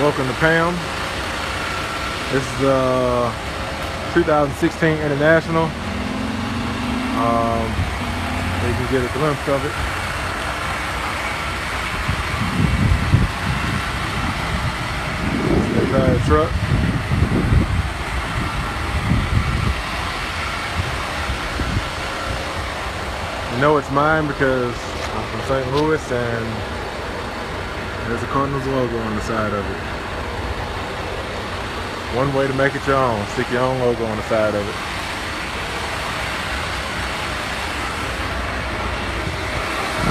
Welcome to PAM. This is the 2016 International. Um, you can get a glimpse of it. The truck. You know it's mine because I'm from St. Louis and there's a Cardinals logo on the side of it. One way to make it your own. Stick your own logo on the side of it.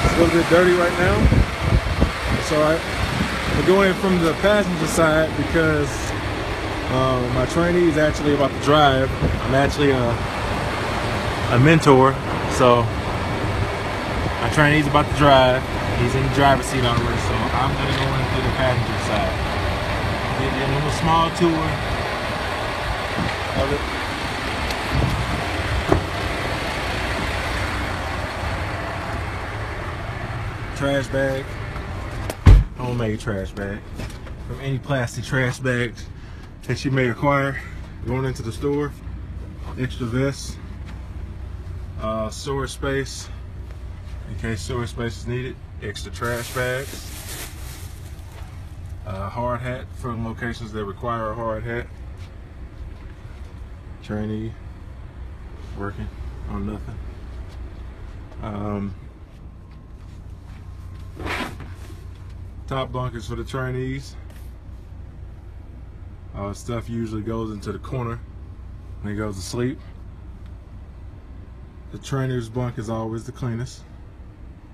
It's a little bit dirty right now. It's alright. We're going from the passenger side because uh, my trainee is actually about to drive. I'm actually a, a mentor, so my trainee's about to drive. He's in the driver's seat already, so I'm gonna go into the passenger side. Get a little small tour of it. Trash bag, homemade trash bag. From any plastic trash bags that you may acquire going into the store. Extra vest, uh, storage space, in case storage space is needed extra trash bags, a hard hat for locations that require a hard hat, trainee working on nothing. Um, top bunkers for the trainees. Uh, stuff usually goes into the corner when he goes to sleep. The trainer's bunk is always the cleanest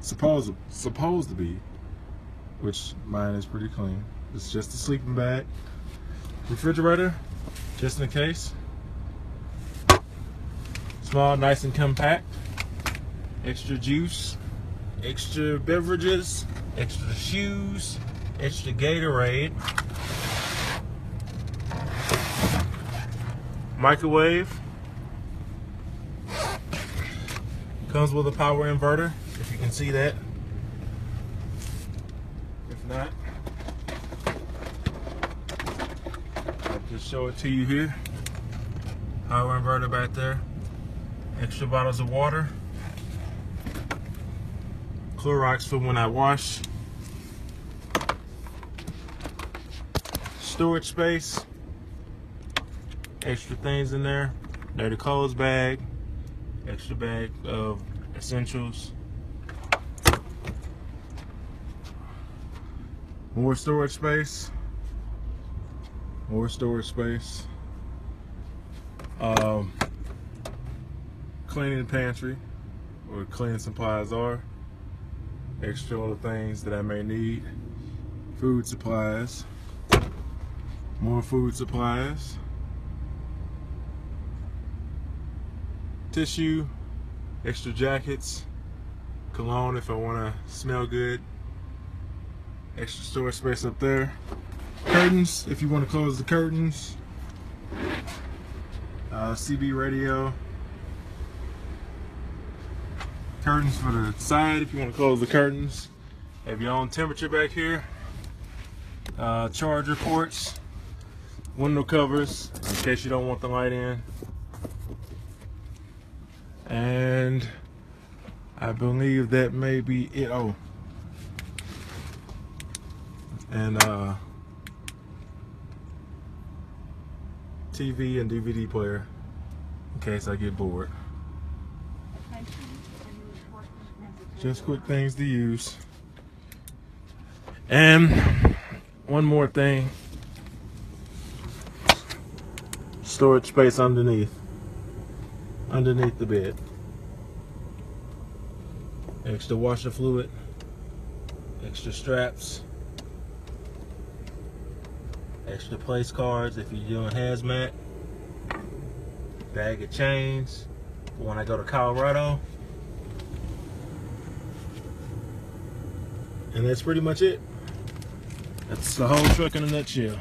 supposed supposed to be, which mine is pretty clean. It's just a sleeping bag, refrigerator, just in case. Small, nice and compact. Extra juice, extra beverages, extra shoes, extra Gatorade. Microwave. Comes with a power inverter if you can see that. If not, I'll just show it to you here. Power inverter back there. Extra bottles of water. Clorox for when I wash. Storage space. Extra things in there. Dirty clothes bag. Extra bag of essentials. More storage space. More storage space. Um, cleaning pantry, where cleaning supplies are. Extra little things that I may need. Food supplies. More food supplies. Tissue. Extra jackets. Cologne if I want to smell good. Extra storage space up there. Curtains, if you want to close the curtains. Uh, CB radio. Curtains for the side if you want to close the curtains. Have your own temperature back here. Uh, charger ports. Window covers in case you don't want the light in. And I believe that may be it. Oh, and uh, TV and DVD player in case I get bored. Just quick things to use. And one more thing. Storage space underneath. Underneath the bed. Extra washer fluid. Extra straps extra placards if you're doing hazmat, bag of chains when I go to Colorado. And that's pretty much it. That's the whole truck in a nutshell.